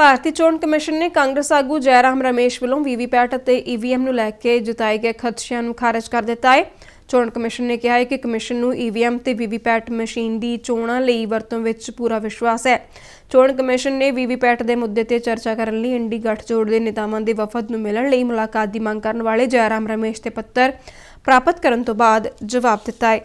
ਭਾਰਤੀ ਚੋਣ ਕਮਿਸ਼ਨ ਨੇ ਕਾਂਗਰਸ ਆਗੂ ਜੈਰਾਮ ਰਮੇਸ਼ ਵੱਲੋਂ ਵੀਵੀਪੈਟ ਅਤੇ ਈਵੀਐਮ ਨੂੰ ਲੈ ਕੇ ਜਤਾਏ ਗਏ ਖਦਸ਼ਿਆਂ ਨੂੰ ਖਾਰਜ ਕਰ ਦਿੱਤਾ ਹੈ। ਚੋਣ ਕਮਿਸ਼ਨ ਨੇ ਕਿਹਾ ਹੈ ਕਿ ਕਮਿਸ਼ਨ ਨੂੰ ਈਵੀਐਮ ਤੇ ਵੀਵੀਪੈਟ ਮਸ਼ੀਨ ਦੀ ਚੋਣਾਂ ਲਈ ਵਰਤੋਂ ਵਿੱਚ ਪੂਰਾ ਵਿਸ਼ਵਾਸ ਹੈ। ਚੋਣ ਕਮਿਸ਼ਨ ਨੇ ਵੀਵੀਪੈਟ ਦੇ ਮੁੱਦੇ ਤੇ ਚਰਚਾ ਕਰਨ ਲਈ ਇੰਡੀ ਗੱਠਜੋੜ ਦੇ ਨੇਤਾਵਾਂ ਦੇ ਵਫਦ ਨੂੰ ਮਿਲਣ ਲਈ ਮੁਲਾਕਾਤ ਦੀ ਮੰਗ ਕਰਨ ਵਾਲੇ ਜੈਰਾਮ ਰਮੇਸ਼ ਦੇ ਪੱਤਰ ਪ੍ਰਾਪਤ ਕਰਨ ਤੋਂ ਬਾਅਦ ਜਵਾਬ ਦਿੱਤਾ ਹੈ।